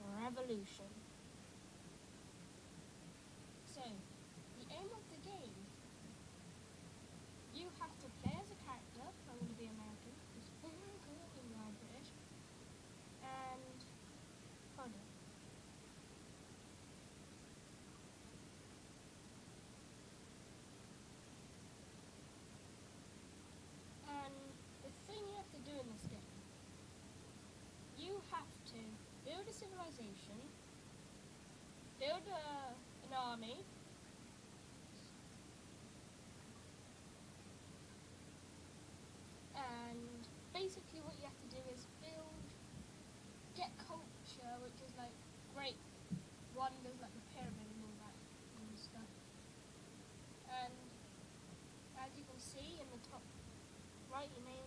Revolution. civilization, build an army, and basically what you have to do is build, get culture, which is like great wonders like the pyramid and all that kind of stuff. And as you can see in the top right, you may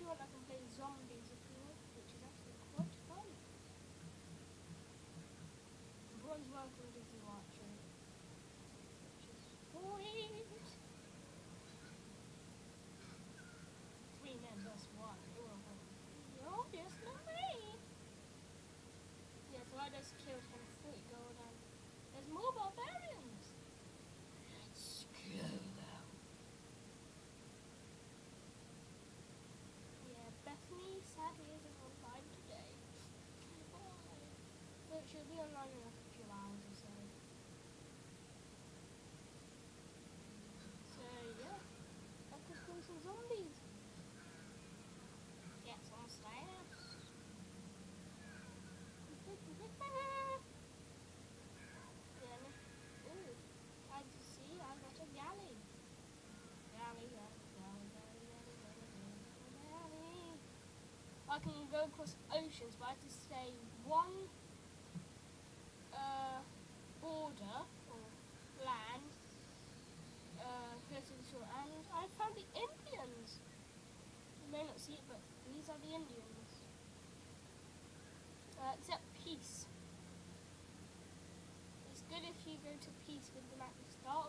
que olhar com aqueles I can go across oceans, but I have to stay one uh, border or land uh, close to the shore. And I found the Indians. You may not see it, but these are the Indians. Uh, except peace. It's good if you go to peace with them at the start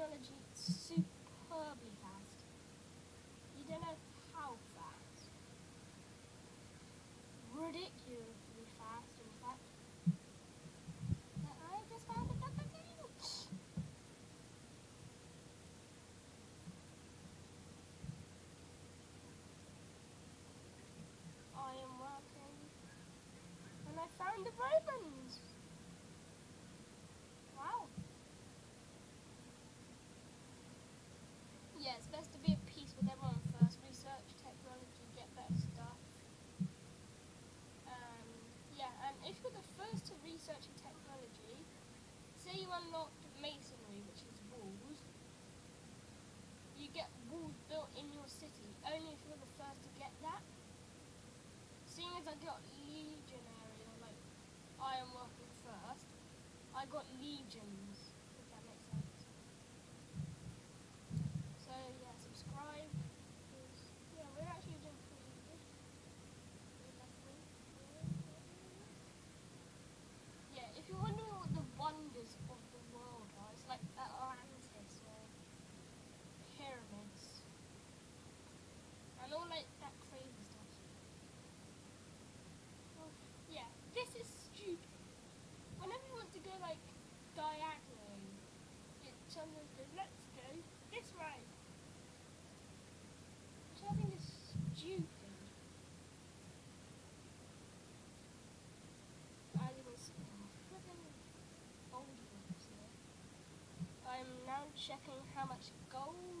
technology superbly fast. You don't know how fast. Ridiculously fast, in fact. That I just found another game. I am working. And I found the ribbons. I got Legion. checking how much gold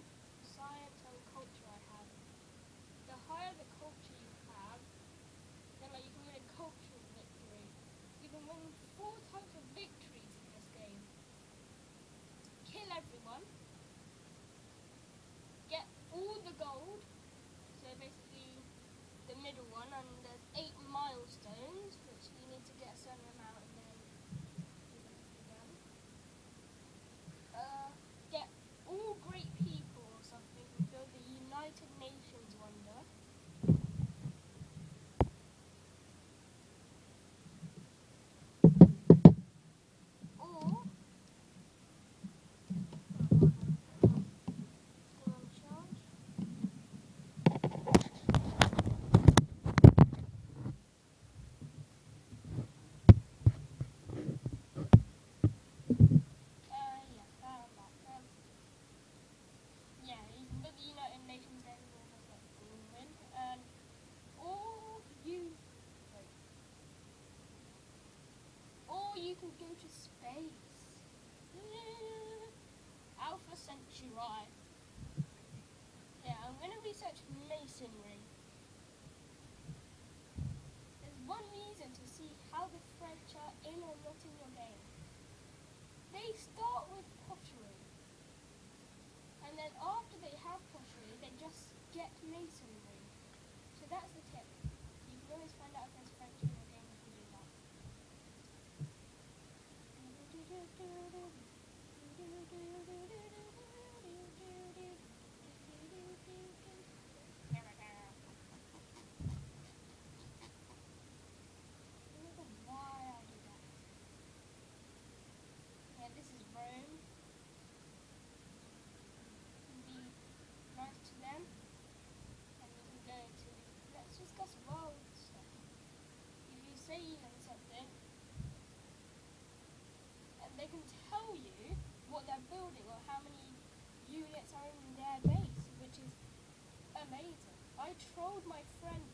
can go to space. Alpha Centauri. Yeah, I'm going to research masonry. There's one reason to see how the French are in or not in your game. They start with pottery. And then after they have pottery, they just get masonry. So that's the tip. You can always find out if there's French do do do building or how many units are in their base, which is amazing. I trolled my friend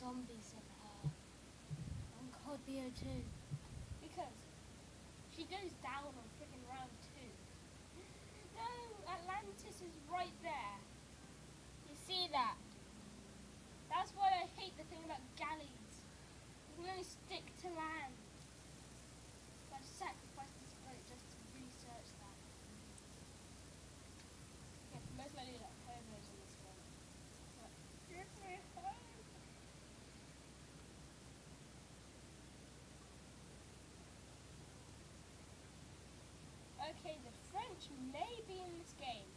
zombies of her. On Cold Beer too. Because she goes down on freaking round two. No, Atlantis is right there. You see that? which may be in this game.